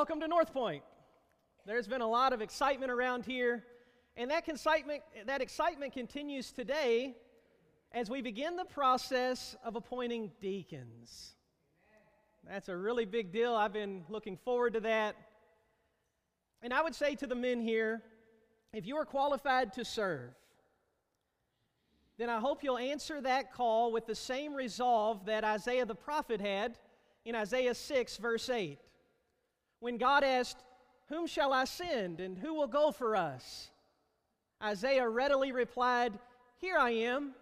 welcome to North Point. There's been a lot of excitement around here, and that excitement, that excitement continues today as we begin the process of appointing deacons. That's a really big deal. I've been looking forward to that. And I would say to the men here if you are qualified to serve, then I hope you'll answer that call with the same resolve that Isaiah the prophet had in Isaiah 6, verse 8. When God asked, Whom shall I send and who will go for us? Isaiah readily replied, Here I am,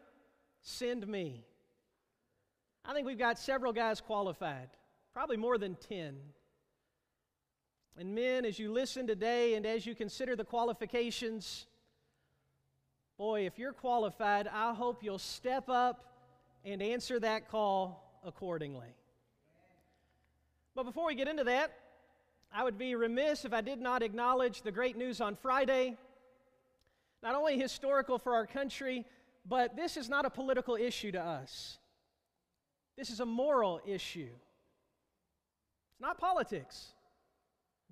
send me. I think we've got several guys qualified, probably more than 10. And men, as you listen today and as you consider the qualifications, boy, if you're qualified, I hope you'll step up and answer that call accordingly. But before we get into that, I would be remiss if I did not acknowledge the great news on Friday. Not only historical for our country, but this is not a political issue to us. This is a moral issue. It's not politics.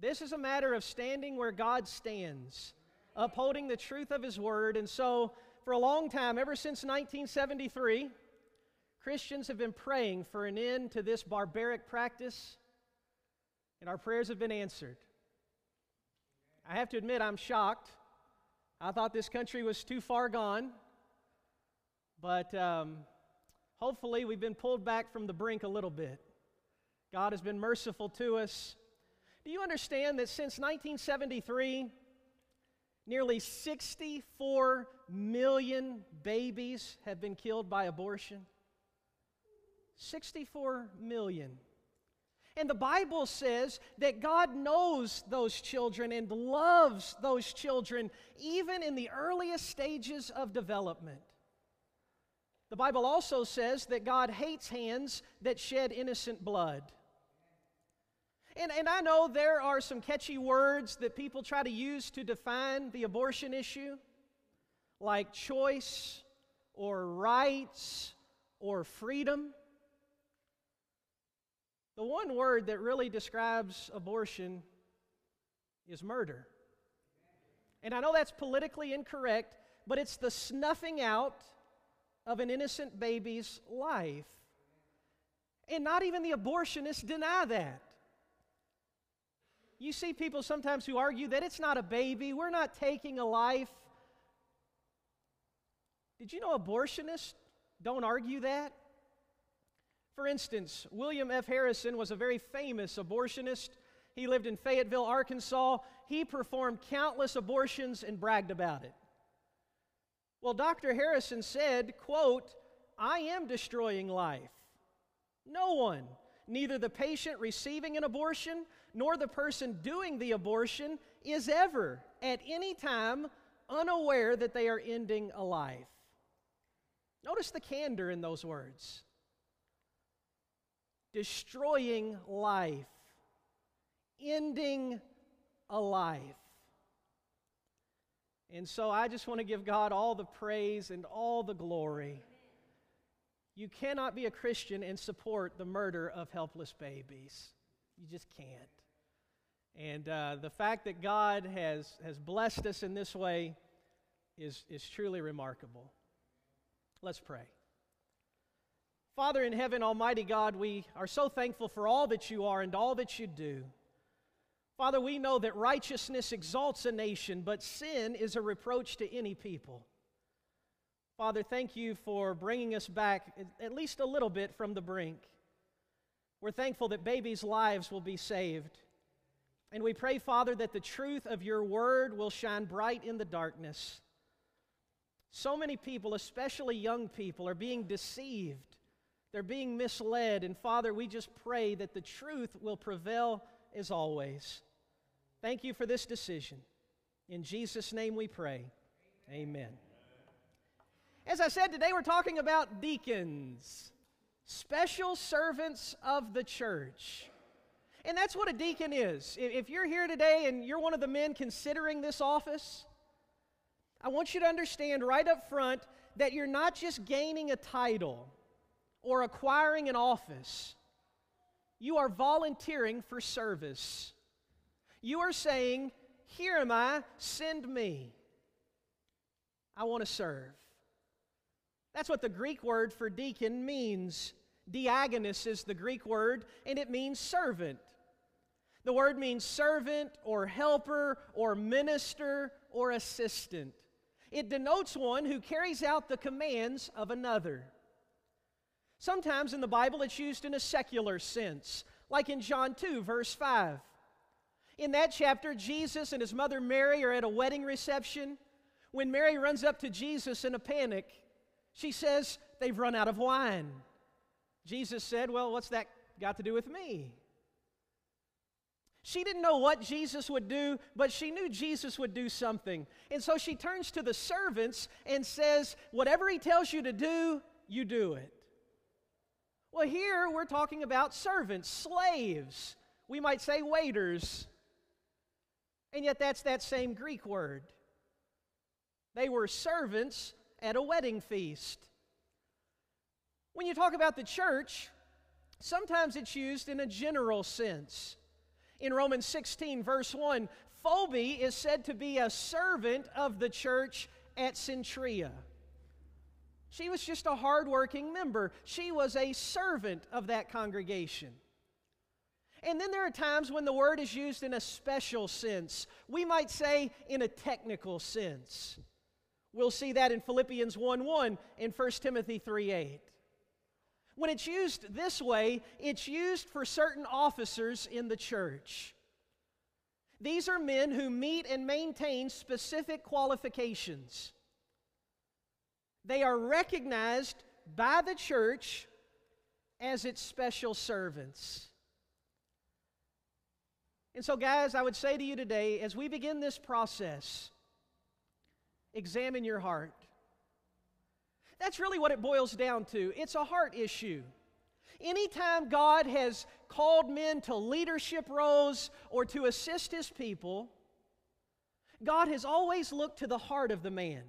This is a matter of standing where God stands, upholding the truth of His Word. And so, for a long time, ever since 1973, Christians have been praying for an end to this barbaric practice and our prayers have been answered. I have to admit, I'm shocked. I thought this country was too far gone, but um, hopefully we've been pulled back from the brink a little bit. God has been merciful to us. Do you understand that since 1973, nearly 64 million babies have been killed by abortion? 64 million. And the Bible says that God knows those children and loves those children even in the earliest stages of development. The Bible also says that God hates hands that shed innocent blood. And, and I know there are some catchy words that people try to use to define the abortion issue, like choice or rights or freedom. The one word that really describes abortion is murder. And I know that's politically incorrect, but it's the snuffing out of an innocent baby's life. And not even the abortionists deny that. You see people sometimes who argue that it's not a baby, we're not taking a life. Did you know abortionists don't argue that? For instance, William F. Harrison was a very famous abortionist. He lived in Fayetteville, Arkansas. He performed countless abortions and bragged about it. Well, Dr. Harrison said, quote, I am destroying life. No one, neither the patient receiving an abortion nor the person doing the abortion, is ever at any time unaware that they are ending a life. Notice the candor in those words destroying life, ending a life. And so I just want to give God all the praise and all the glory. You cannot be a Christian and support the murder of helpless babies. You just can't. And uh, the fact that God has, has blessed us in this way is, is truly remarkable. Let's pray. Father in heaven, Almighty God, we are so thankful for all that you are and all that you do. Father, we know that righteousness exalts a nation, but sin is a reproach to any people. Father, thank you for bringing us back at least a little bit from the brink. We're thankful that babies' lives will be saved. And we pray, Father, that the truth of your word will shine bright in the darkness. So many people, especially young people, are being deceived they're being misled. And Father, we just pray that the truth will prevail as always. Thank you for this decision. In Jesus' name we pray. Amen. As I said, today we're talking about deacons, special servants of the church. And that's what a deacon is. If you're here today and you're one of the men considering this office, I want you to understand right up front that you're not just gaining a title or acquiring an office, you are volunteering for service. You are saying, Here am I, send me. I want to serve. That's what the Greek word for deacon means. Diakonos is the Greek word, and it means servant. The word means servant or helper or minister or assistant. It denotes one who carries out the commands of another. Sometimes in the Bible it's used in a secular sense, like in John 2, verse 5. In that chapter, Jesus and his mother Mary are at a wedding reception. When Mary runs up to Jesus in a panic, she says, They've run out of wine. Jesus said, Well, what's that got to do with me? She didn't know what Jesus would do, but she knew Jesus would do something. And so she turns to the servants and says, Whatever he tells you to do, you do it. Well, here we're talking about servants, slaves. We might say waiters. And yet that's that same Greek word. They were servants at a wedding feast. When you talk about the church, sometimes it's used in a general sense. In Romans 16, verse 1, Phoebe is said to be a servant of the church at Cenchrea. She was just a hardworking member. She was a servant of that congregation. And then there are times when the word is used in a special sense. We might say in a technical sense. We'll see that in Philippians 1 1 and 1 Timothy 3 8. When it's used this way, it's used for certain officers in the church. These are men who meet and maintain specific qualifications. They are recognized by the church as its special servants. And so, guys, I would say to you today, as we begin this process, examine your heart. That's really what it boils down to. It's a heart issue. Anytime God has called men to leadership roles or to assist his people, God has always looked to the heart of the man.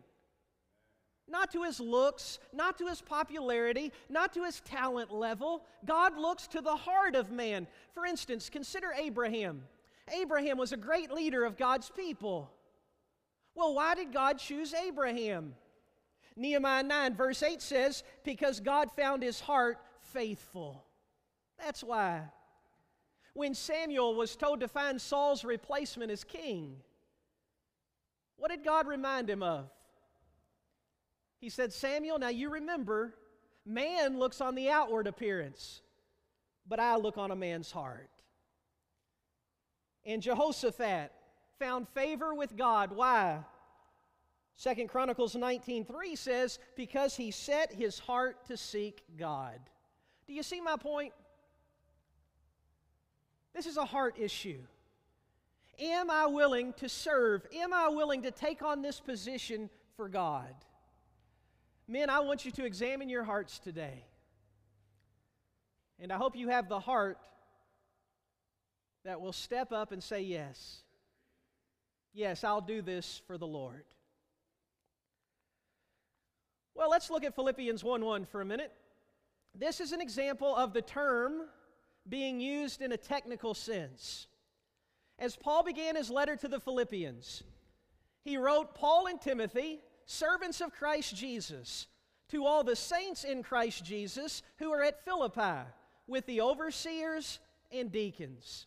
Not to his looks, not to his popularity, not to his talent level. God looks to the heart of man. For instance, consider Abraham. Abraham was a great leader of God's people. Well, why did God choose Abraham? Nehemiah 9, verse 8 says, Because God found his heart faithful. That's why. When Samuel was told to find Saul's replacement as king, what did God remind him of? He said, Samuel, now you remember, man looks on the outward appearance, but I look on a man's heart. And Jehoshaphat found favor with God. Why? Second Chronicles 19:3 says, "Because he set his heart to seek God." Do you see my point? This is a heart issue. Am I willing to serve? Am I willing to take on this position for God? Men, I want you to examine your hearts today. And I hope you have the heart that will step up and say, Yes. Yes, I'll do this for the Lord. Well, let's look at Philippians 1 1 for a minute. This is an example of the term being used in a technical sense. As Paul began his letter to the Philippians, he wrote, Paul and Timothy, servants of Christ Jesus, to all the saints in Christ Jesus who are at Philippi, with the overseers and deacons.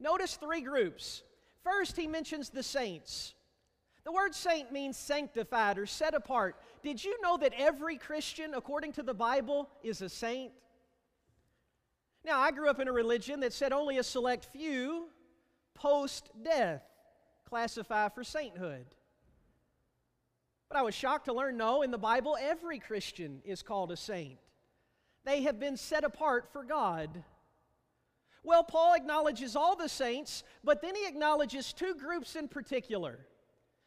Notice three groups. First, he mentions the saints. The word saint means sanctified or set apart. Did you know that every Christian, according to the Bible, is a saint? Now, I grew up in a religion that said only a select few post death classify for sainthood. But I was shocked to learn no, in the Bible, every Christian is called a saint. They have been set apart for God. Well, Paul acknowledges all the saints, but then he acknowledges two groups in particular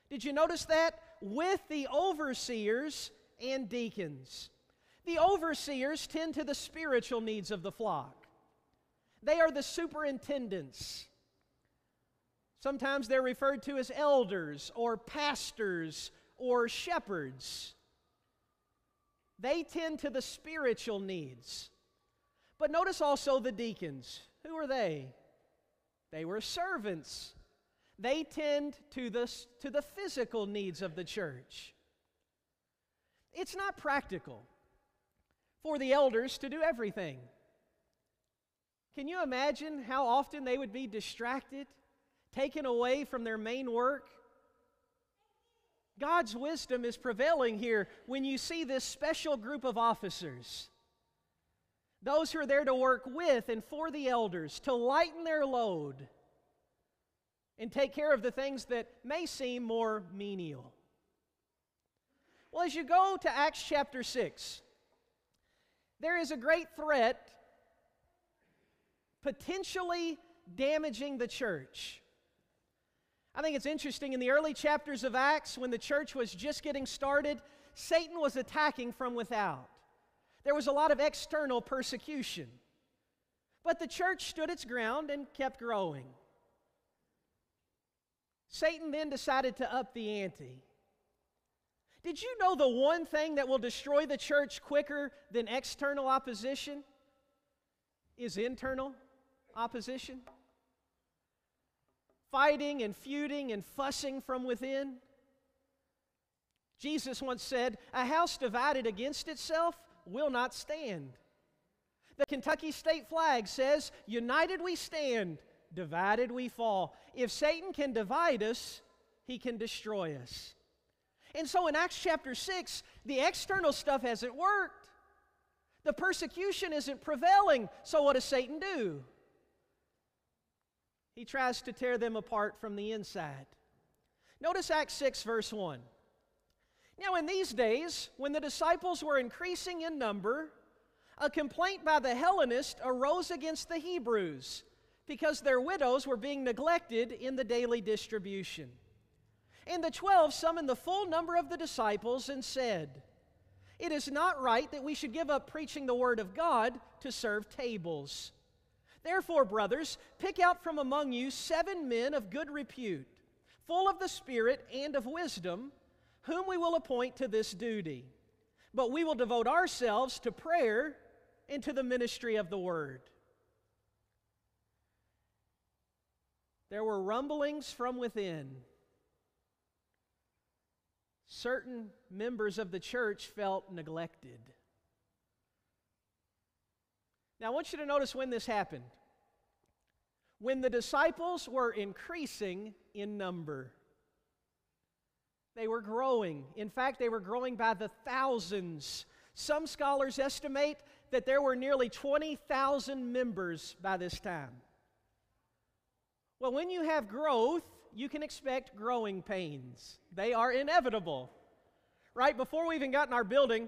did you notice that? With the overseers and deacons. The overseers tend to the spiritual needs of the flock, they are the superintendents. Sometimes they're referred to as elders or pastors or shepherds. They tend to the spiritual needs. But notice also the deacons. Who are they? They were servants they tend to the, to the physical needs of the church. It's not practical for the elders to do everything. Can you imagine how often they would be distracted, taken away from their main work? God's wisdom is prevailing here when you see this special group of officers. Those who are there to work with and for the elders, to lighten their load and take care of the things that may seem more menial. Well, as you go to Acts chapter 6, there is a great threat potentially damaging the church. I think it's interesting in the early chapters of Acts, when the church was just getting started, Satan was attacking from without. There was a lot of external persecution. But the church stood its ground and kept growing. Satan then decided to up the ante. Did you know the one thing that will destroy the church quicker than external opposition is internal opposition? Fighting and feuding and fussing from within. Jesus once said, A house divided against itself will not stand. The Kentucky state flag says, United we stand, divided we fall. If Satan can divide us, he can destroy us. And so in Acts chapter 6, the external stuff hasn't worked. The persecution isn't prevailing. So what does Satan do? He tries to tear them apart from the inside. Notice Acts 6, verse 1. Now, in these days, when the disciples were increasing in number, a complaint by the Hellenists arose against the Hebrews because their widows were being neglected in the daily distribution. And the twelve summoned the full number of the disciples and said, It is not right that we should give up preaching the word of God to serve tables. Therefore, brothers, pick out from among you seven men of good repute, full of the Spirit and of wisdom whom we will appoint to this duty. But we will devote ourselves to prayer and to the ministry of the word. There were rumblings from within. Certain members of the church felt neglected. Now, I want you to notice when this happened. When the disciples were increasing in number. They were growing. In fact, they were growing by the thousands. Some scholars estimate that there were nearly 20,000 members by this time. Well, when you have growth, you can expect growing pains. They are inevitable. Right before we even got in our building,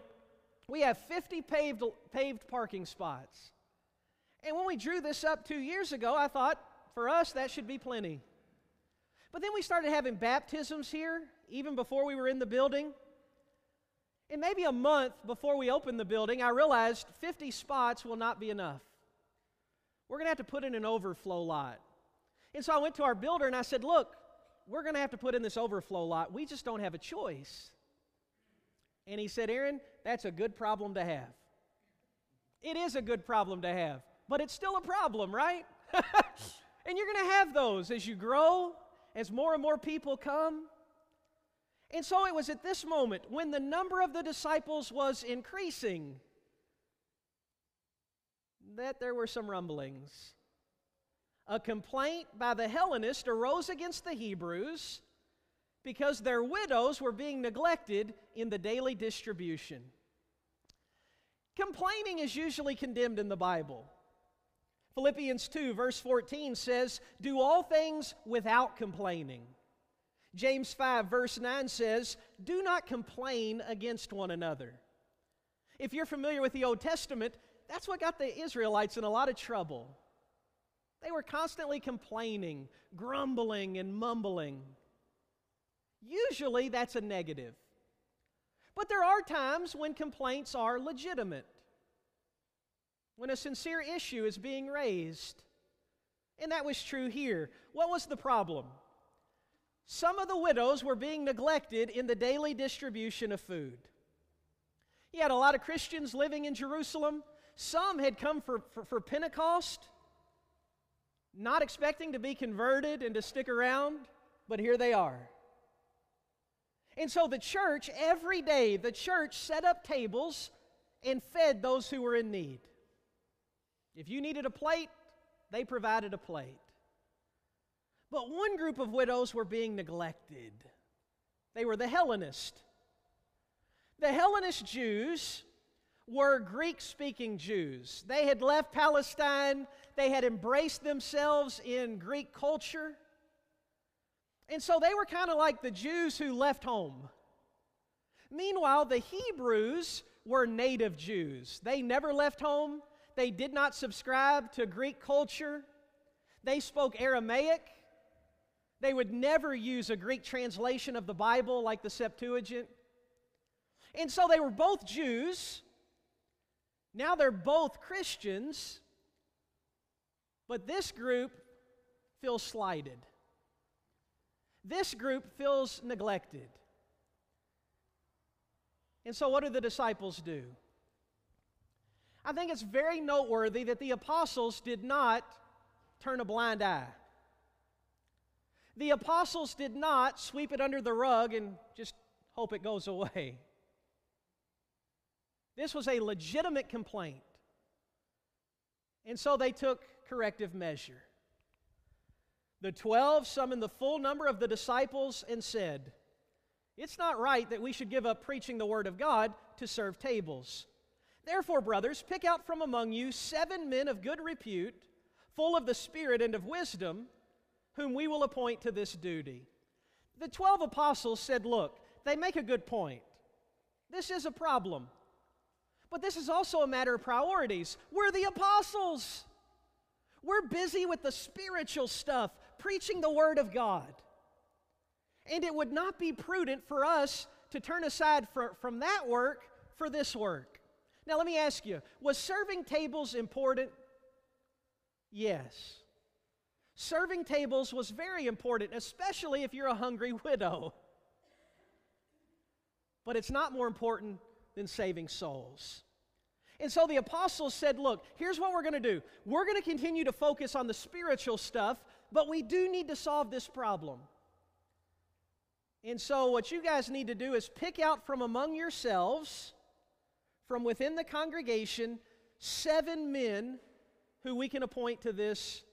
we have 50 paved, paved parking spots. And when we drew this up two years ago, I thought, for us, that should be plenty. But then we started having baptisms here, even before we were in the building. And maybe a month before we opened the building, I realized 50 spots will not be enough. We're going to have to put in an overflow lot. And so I went to our builder and I said, Look, we're going to have to put in this overflow lot. We just don't have a choice. And he said, Aaron, that's a good problem to have. It is a good problem to have, but it's still a problem, right? and you're going to have those as you grow as more and more people come. And so it was at this moment when the number of the disciples was increasing that there were some rumblings. A complaint by the Hellenists arose against the Hebrews because their widows were being neglected in the daily distribution. Complaining is usually condemned in the Bible. Philippians 2, verse 14 says, Do all things without complaining. James 5, verse 9 says, Do not complain against one another. If you're familiar with the Old Testament, that's what got the Israelites in a lot of trouble. They were constantly complaining, grumbling, and mumbling. Usually that's a negative. But there are times when complaints are legitimate when a sincere issue is being raised. And that was true here. What was the problem? Some of the widows were being neglected in the daily distribution of food. You had a lot of Christians living in Jerusalem. Some had come for, for, for Pentecost, not expecting to be converted and to stick around. but here they are. And so the church, every day, the church set up tables and fed those who were in need. If you needed a plate, they provided a plate. But one group of widows were being neglected. They were the Hellenist. The Hellenist Jews were Greek speaking Jews. They had left Palestine, they had embraced themselves in Greek culture. And so they were kind of like the Jews who left home. Meanwhile, the Hebrews were native Jews. They never left home, they did not subscribe to Greek culture, they spoke Aramaic. They would never use a Greek translation of the Bible like the Septuagint. And so they were both Jews. Now they're both Christians. But this group feels slighted. This group feels neglected. And so, what do the disciples do? I think it's very noteworthy that the apostles did not turn a blind eye. The apostles did not sweep it under the rug and just hope it goes away. This was a legitimate complaint. And so they took corrective measure. The twelve summoned the full number of the disciples and said, It's not right that we should give up preaching the word of God to serve tables. Therefore, brothers, pick out from among you seven men of good repute, full of the Spirit and of wisdom, whom we will appoint to this duty. The twelve apostles said, Look, they make a good point. This is a problem. But this is also a matter of priorities. We're the apostles. We're busy with the spiritual stuff, preaching the Word of God. And it would not be prudent for us to turn aside for, from that work for this work. Now, let me ask you was serving tables important? Yes. Serving tables was very important, especially if you're a hungry widow. But it's not more important than saving souls. And so the apostles said, Look, here's what we're going to do. We're going to continue to focus on the spiritual stuff, but we do need to solve this problem. And so, what you guys need to do is pick out from among yourselves, from within the congregation, seven men who we can appoint to this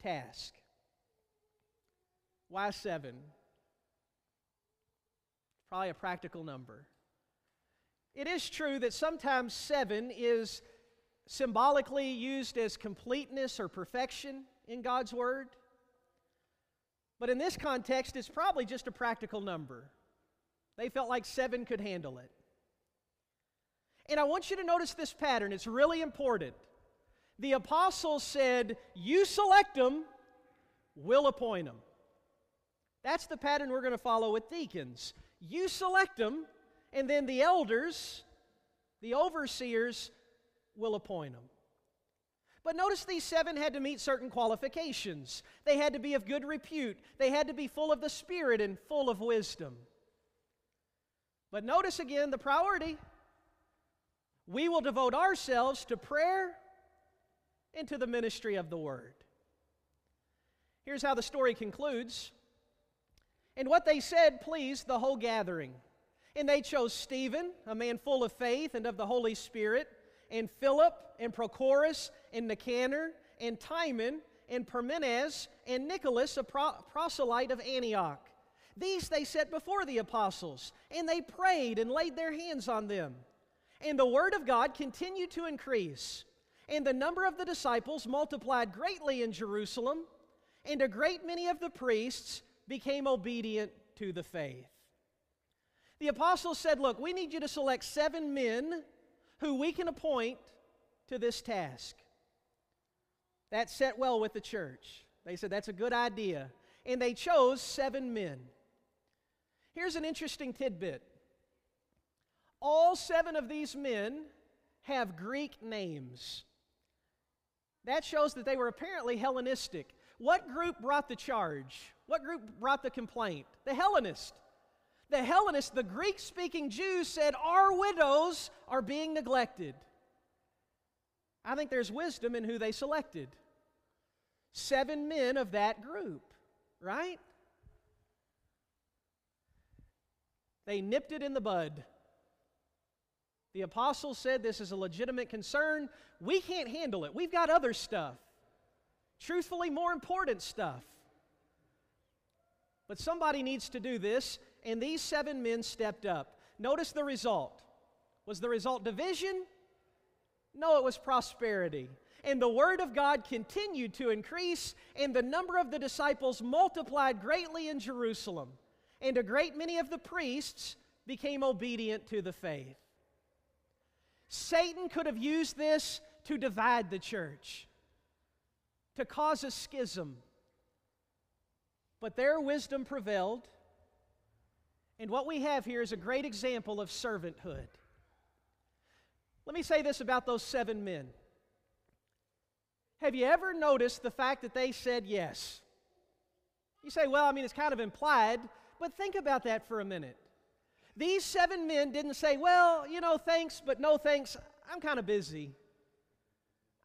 task. Why seven? Probably a practical number. It is true that sometimes seven is symbolically used as completeness or perfection in God's Word. But in this context, it's probably just a practical number. They felt like seven could handle it. And I want you to notice this pattern, it's really important. The apostles said, You select them, we'll appoint them. That's the pattern we're going to follow with deacons. You select them, and then the elders, the overseers, will appoint them. But notice these seven had to meet certain qualifications. They had to be of good repute, they had to be full of the Spirit and full of wisdom. But notice again the priority. We will devote ourselves to prayer and to the ministry of the Word. Here's how the story concludes. And what they said pleased the whole gathering. And they chose Stephen, a man full of faith and of the Holy Spirit, and Philip, and Prochorus, and Nicanor, and Timon, and Parmenas, and Nicholas, a proselyte of Antioch. These they set before the apostles, and they prayed and laid their hands on them. And the word of God continued to increase, and the number of the disciples multiplied greatly in Jerusalem, and a great many of the priests became obedient to the faith. The apostles said, Look, we need you to select seven men who we can appoint to this task. That set well with the church. They said, That's a good idea. And they chose seven men. Here's an interesting tidbit all seven of these men have Greek names. That shows that they were apparently Hellenistic. What group brought the charge? What group brought the complaint? The Hellenist. the Hellenists, the Greek speaking Jews, said, Our widows are being neglected. I think there's wisdom in who they selected. Seven men of that group, right? They nipped it in the bud. The apostles said this is a legitimate concern. We can't handle it. We've got other stuff. Truthfully, more important stuff. But somebody needs to do this, and these seven men stepped up. Notice the result. Was the result division? No, it was prosperity. And the word of God continued to increase, and the number of the disciples multiplied greatly in Jerusalem. And a great many of the priests became obedient to the faith. Satan could have used this to divide the church, to cause a schism. But their wisdom prevailed. And what we have here is a great example of servanthood. Let me say this about those seven men. Have you ever noticed the fact that they said yes? You say, well, I mean, it's kind of implied, but think about that for a minute. These seven men didn't say, well, you know, thanks, but no thanks. I'm kind of busy.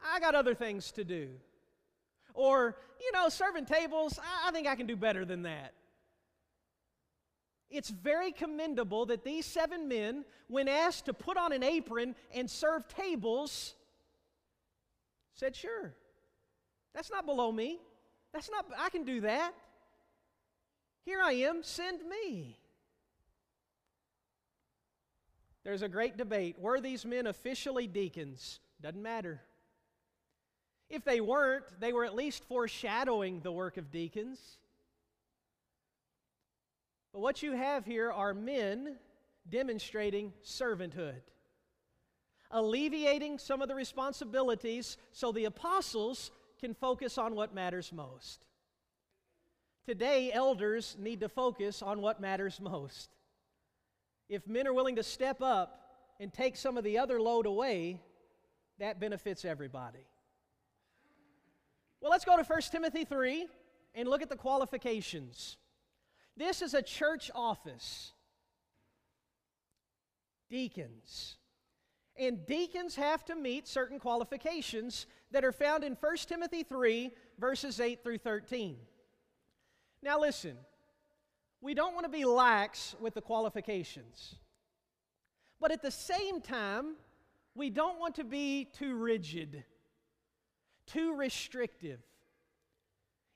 I got other things to do. Or, you know, serving tables, I think I can do better than that. It's very commendable that these seven men, when asked to put on an apron and serve tables, said, Sure. That's not below me. That's not, I can do that. Here I am, send me. There's a great debate. Were these men officially deacons? Doesn't matter. If they weren't, they were at least foreshadowing the work of deacons. But what you have here are men demonstrating servanthood, alleviating some of the responsibilities so the apostles can focus on what matters most. Today, elders need to focus on what matters most. If men are willing to step up and take some of the other load away, that benefits everybody. Well, let's go to 1 Timothy 3 and look at the qualifications. This is a church office. Deacons. And deacons have to meet certain qualifications that are found in 1 Timothy 3, verses 8 through 13. Now, listen, we don't want to be lax with the qualifications. But at the same time, we don't want to be too rigid, too restrictive.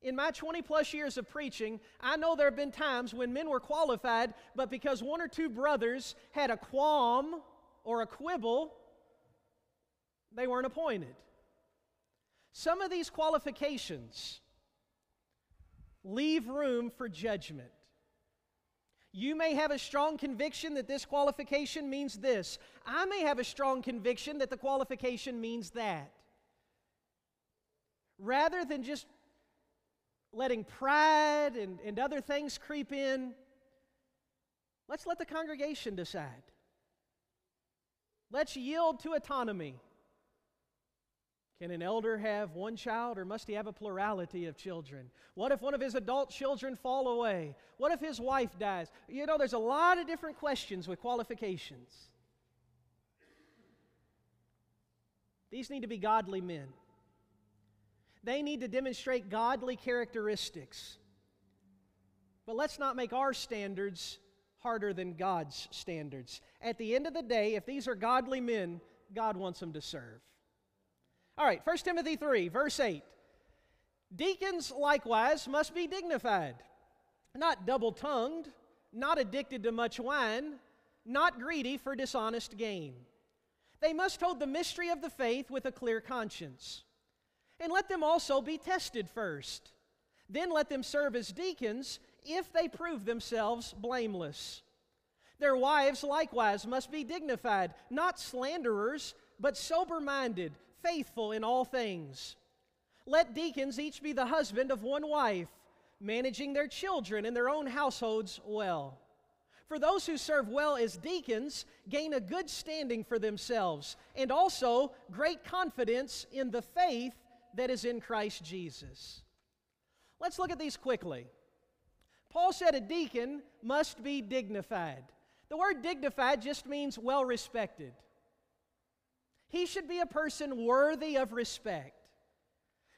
In my 20 plus years of preaching, I know there have been times when men were qualified, but because one or two brothers had a qualm or a quibble, they weren't appointed. Some of these qualifications leave room for judgment. You may have a strong conviction that this qualification means this. I may have a strong conviction that the qualification means that. Rather than just letting pride and, and other things creep in, let's let the congregation decide. Let's yield to autonomy. Can an elder have one child or must he have a plurality of children? What if one of his adult children fall away? What if his wife dies? You know, there's a lot of different questions with qualifications. These need to be godly men. They need to demonstrate godly characteristics. But let's not make our standards harder than God's standards. At the end of the day, if these are godly men, God wants them to serve. All right, 1 Timothy 3, verse 8. Deacons likewise must be dignified, not double tongued, not addicted to much wine, not greedy for dishonest gain. They must hold the mystery of the faith with a clear conscience. And let them also be tested first. Then let them serve as deacons if they prove themselves blameless. Their wives likewise must be dignified, not slanderers, but sober minded, faithful in all things. Let deacons each be the husband of one wife, managing their children and their own households well. For those who serve well as deacons gain a good standing for themselves and also great confidence in the faith that is in Christ Jesus. Let's look at these quickly. Paul said a deacon must be dignified. The word dignified just means well respected. He should be a person worthy of respect,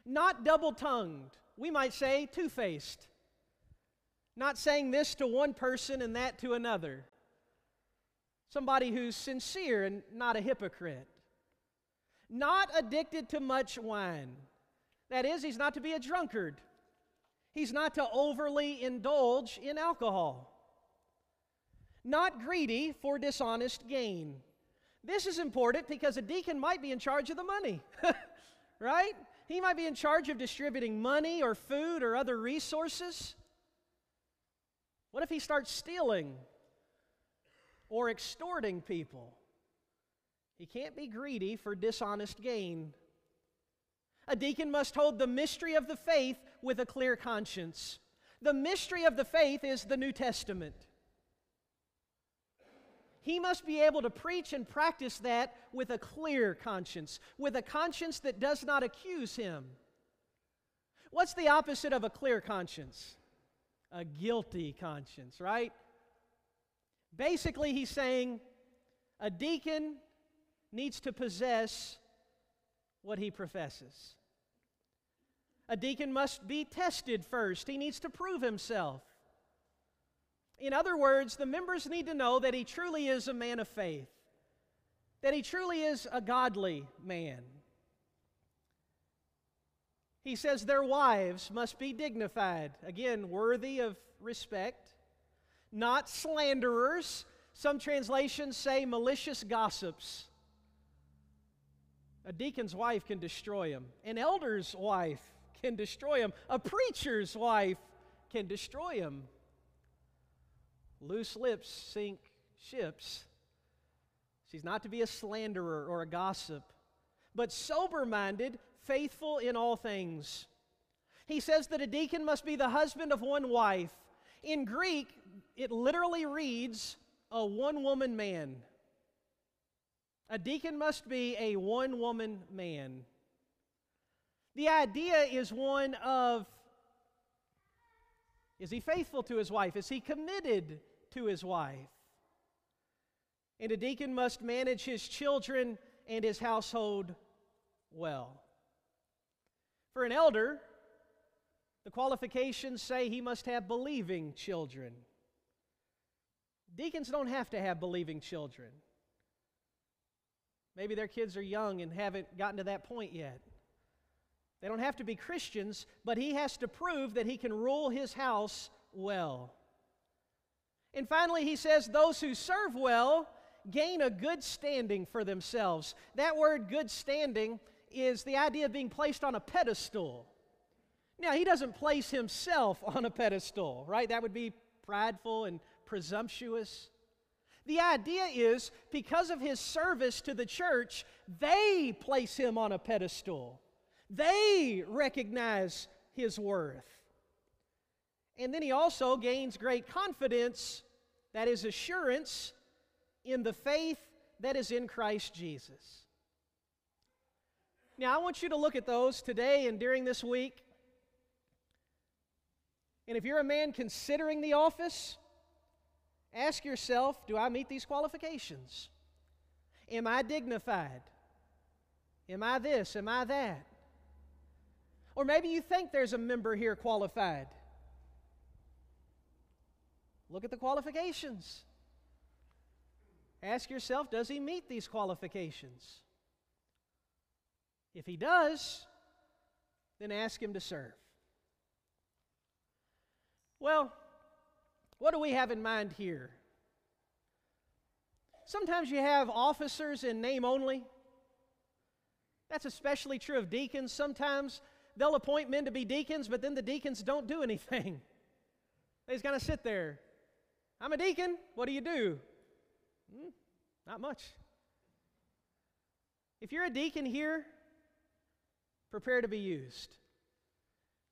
not double tongued. We might say two faced. Not saying this to one person and that to another. somebody who's sincere and not a hypocrite, not addicted to much wine. That is, he's not to be a drunkard, he's not to overly indulge in alcohol, not greedy for dishonest gain. This is important because a deacon might be in charge of the money, right? He might be in charge of distributing money or food or other resources. What if he starts stealing or extorting people? He can't be greedy for dishonest gain. A deacon must hold the mystery of the faith with a clear conscience. The mystery of the faith is the New Testament. He must be able to preach and practice that with a clear conscience, with a conscience that does not accuse him. What's the opposite of a clear conscience? A guilty conscience, right? Basically, he's saying a deacon needs to possess what he professes. A deacon must be tested first, he needs to prove himself. In other words, the members need to know that he truly is a man of faith, that he truly is a godly man. He says their wives must be dignified, again, worthy of respect, not slanderers. Some translations say malicious gossips. A deacon's wife can destroy him, an elder's wife can destroy him, a preacher's wife can destroy him. Loose lips sink ships. She's not to be a slanderer or a gossip, but sober minded, faithful in all things. He says that a deacon must be the husband of one wife. In Greek, it literally reads a one woman man. A deacon must be a one woman man. The idea is one of is he faithful to his wife? Is he committed to his wife? And a deacon must manage his children and his household well. For an elder, the qualifications say he must have believing children. Deacons don't have to have believing children. Maybe their kids are young and haven't gotten to that point yet. They don't have to be Christians, but he has to prove that he can rule his house well. And finally, he says, Those who serve well gain a good standing for themselves. That word good standing is the idea of being placed on a pedestal. Now, he doesn't place himself on a pedestal, right? That would be prideful and presumptuous. The idea is because of his service to the church, they place him on a pedestal. They recognize his worth. And then he also gains great confidence, that is, assurance in the faith that is in Christ Jesus. Now, I want you to look at those today and during this week. And if you're a man considering the office, ask yourself do I meet these qualifications? Am I dignified? Am I this? Am I that? Or maybe you think there's a member here qualified. Look at the qualifications. Ask yourself does he meet these qualifications? If he does, then ask him to serve. Well, what do we have in mind here? Sometimes you have officers in name only. That's especially true of deacons. Sometimes they'll appoint men to be deacons, but then the deacons don't do anything. They just kind of sit there. I'm a deacon. What do you do? Hmm, not much. If you're a deacon here, prepare to be used.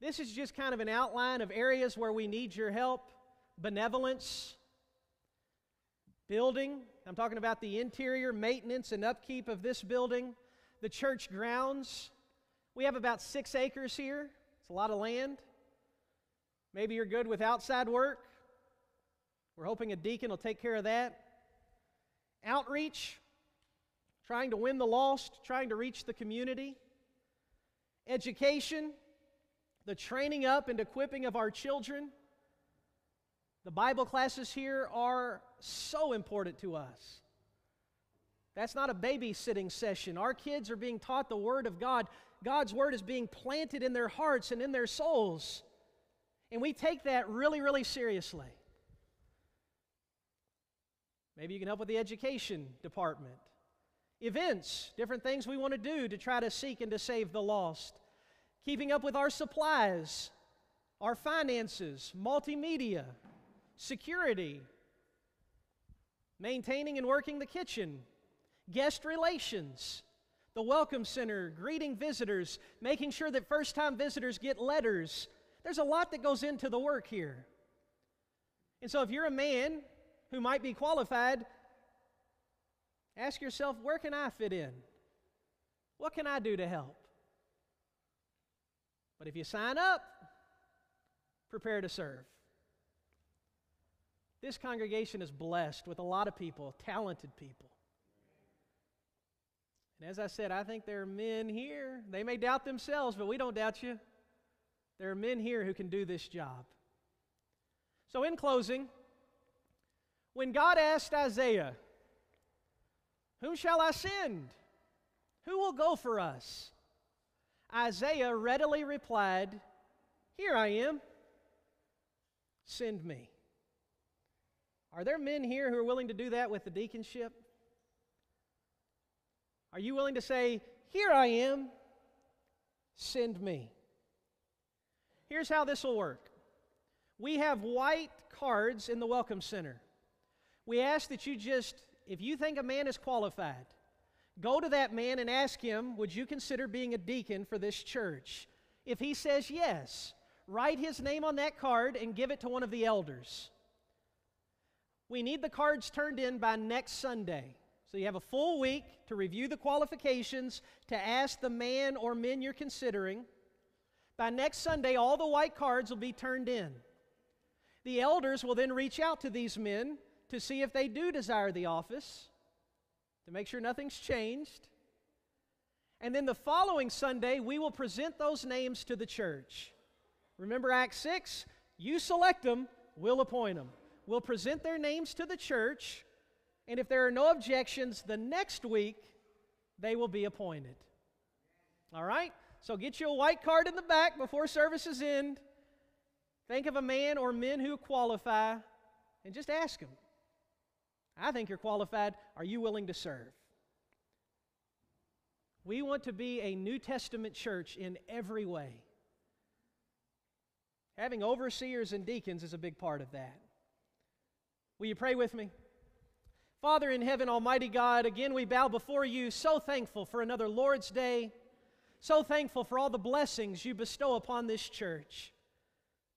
This is just kind of an outline of areas where we need your help benevolence, building. I'm talking about the interior maintenance and upkeep of this building, the church grounds. We have about six acres here, it's a lot of land. Maybe you're good with outside work. We're hoping a deacon will take care of that. Outreach, trying to win the lost, trying to reach the community. Education, the training up and equipping of our children. The Bible classes here are so important to us. That's not a babysitting session. Our kids are being taught the Word of God. God's Word is being planted in their hearts and in their souls. And we take that really, really seriously. Maybe you can help with the education department. Events, different things we want to do to try to seek and to save the lost. Keeping up with our supplies, our finances, multimedia, security, maintaining and working the kitchen, guest relations, the welcome center, greeting visitors, making sure that first time visitors get letters. There's a lot that goes into the work here. And so if you're a man who might be qualified, ask yourself where can I fit in? What can I do to help? But if you sign up, prepare to serve. This congregation is blessed with a lot of people, talented people. And as I said, I think there are men here. They may doubt themselves, but we don't doubt you. There are men here who can do this job. So, in closing, when God asked Isaiah, Whom shall I send? Who will go for us? Isaiah readily replied, Here I am. Send me. Are there men here who are willing to do that with the deaconship? Are you willing to say, Here I am, send me? Here's how this will work we have white cards in the Welcome Center. We ask that you just, if you think a man is qualified, go to that man and ask him, Would you consider being a deacon for this church? If he says yes, write his name on that card and give it to one of the elders. We need the cards turned in by next Sunday. So you have a full week to review the qualifications, to ask the man or men you're considering. By next Sunday, all the white cards will be turned in. The elders will then reach out to these men to see if they do desire the office, to make sure nothing's changed. And then the following Sunday, we will present those names to the church. Remember Acts 6? You select them, we'll appoint them We'll present their names to the church, and if there are no objections, the next week they will be appointed. All right? So get you a white card in the back before services end. Think of a man or men who qualify and just ask them. I think you're qualified. Are you willing to serve? We want to be a New Testament church in every way. Having overseers and deacons is a big part of that. Will you pray with me? Father in heaven, Almighty God, again we bow before you, so thankful for another Lord's Day, so thankful for all the blessings you bestow upon this church.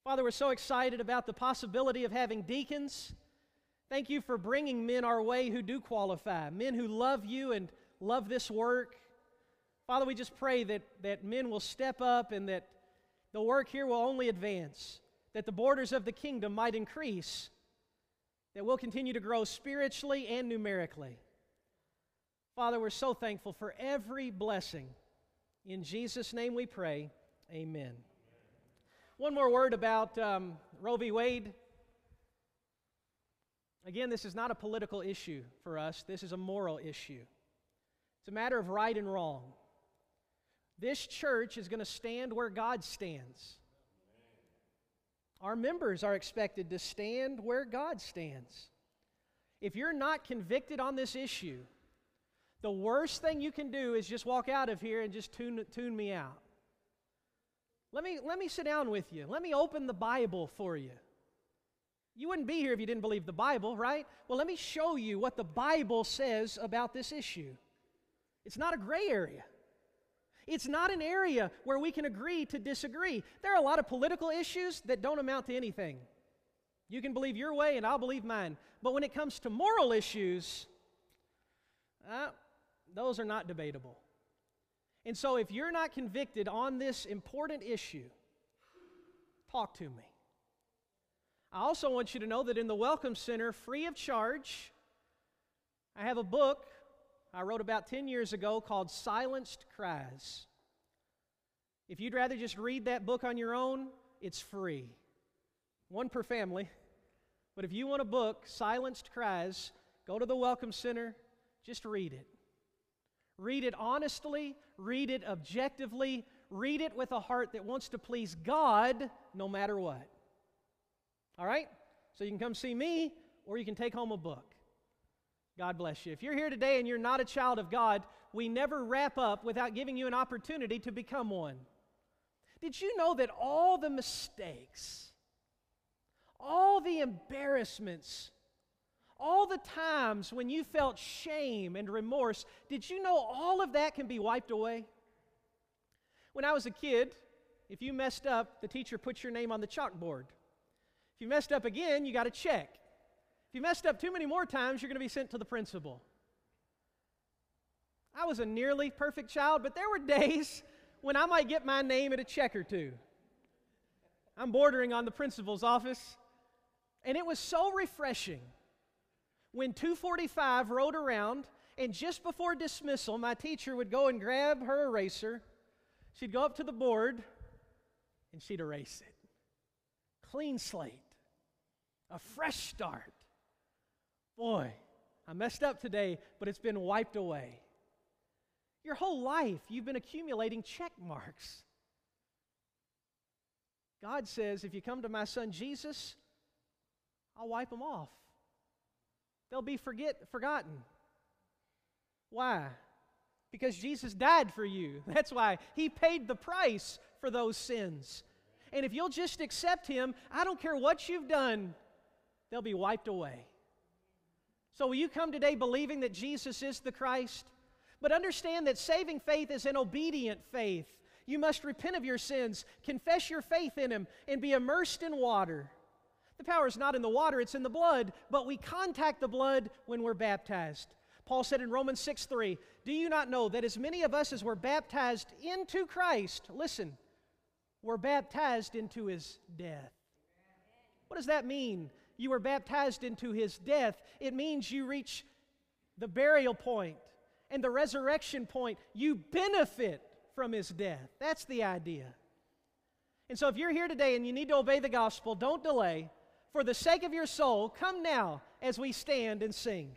Father, we're so excited about the possibility of having deacons. Thank you for bringing men our way who do qualify, men who love you and love this work. Father, we just pray that, that men will step up and that the work here will only advance, that the borders of the kingdom might increase that we'll continue to grow spiritually and numerically. Father, we're so thankful for every blessing. In Jesus' name we pray. Amen. One more word about um, Roe v. Wade. Again, this is not a political issue for us, this is a moral issue. It's a matter of right and wrong. This church is going to stand where God stands. Our members are expected to stand where God stands. If you're not convicted on this issue, the worst thing you can do is just walk out of here and just tune, tune me out. Let me, let me sit down with you. Let me open the Bible for you. You wouldn't be here if you didn't believe the Bible, right? Well, let me show you what the Bible says about this issue. It's not a gray area. It's not an area where we can agree to disagree. There are a lot of political issues that don't amount to anything. You can believe your way and I'll believe mine. But when it comes to moral issues, uh, those are not debatable. And so if you're not convicted on this important issue, talk to me. I also want you to know that in the Welcome Center, free of charge, I have a book I wrote about 10 years ago called Silenced Cries. If you'd rather just read that book on your own, it's free. One per family. But if you want a book, Silenced Cries, go to the Welcome Center, just read it. Read it honestly, read it objectively, read it with a heart that wants to please God no matter what. All right? So you can come see me or you can take home a book. God bless you. If you're here today and you're not a child of God, we never wrap up without giving you an opportunity to become one. Did you know that all the mistakes, all the embarrassments, all the times when you felt shame and remorse, did you know all of that can be wiped away? When I was a kid, if you messed up, the teacher put your name on the chalkboard. If you messed up again, you got a check. If you messed up too many more times, you're going to be sent to the principal. I was a nearly perfect child, but there were days when I might get my name at a check or two. I'm bordering on the principal's office, and it was so refreshing when 245 rode around, and just before dismissal, my teacher would go and grab her eraser. She'd go up to the board, and she'd erase it. Clean slate, a fresh start. Boy, I messed up today, but it's been wiped away. Your whole life, you've been accumulating check marks. God says, if you come to my son Jesus, I'll wipe them off. They'll be forget, forgotten. Why? Because Jesus died for you. That's why. He paid the price for those sins. And if you'll just accept Him, I don't care what you've done, they'll be wiped away. So, will you come today believing that Jesus is the Christ? But understand that saving faith is an obedient faith. You must repent of your sins, confess your faith in Him, and be immersed in water. The power is not in the water, it's in the blood, but we contact the blood when we're baptized. Paul said in Romans 6 3, Do you not know that as many of us as were baptized into Christ, listen, were baptized into his death? What does that mean? You were baptized into his death. It means you reach the burial point and the resurrection point. You benefit from his death. That's the idea. And so, if you're here today and you need to obey the gospel, don't delay. For the sake of your soul, come now as we stand and sing.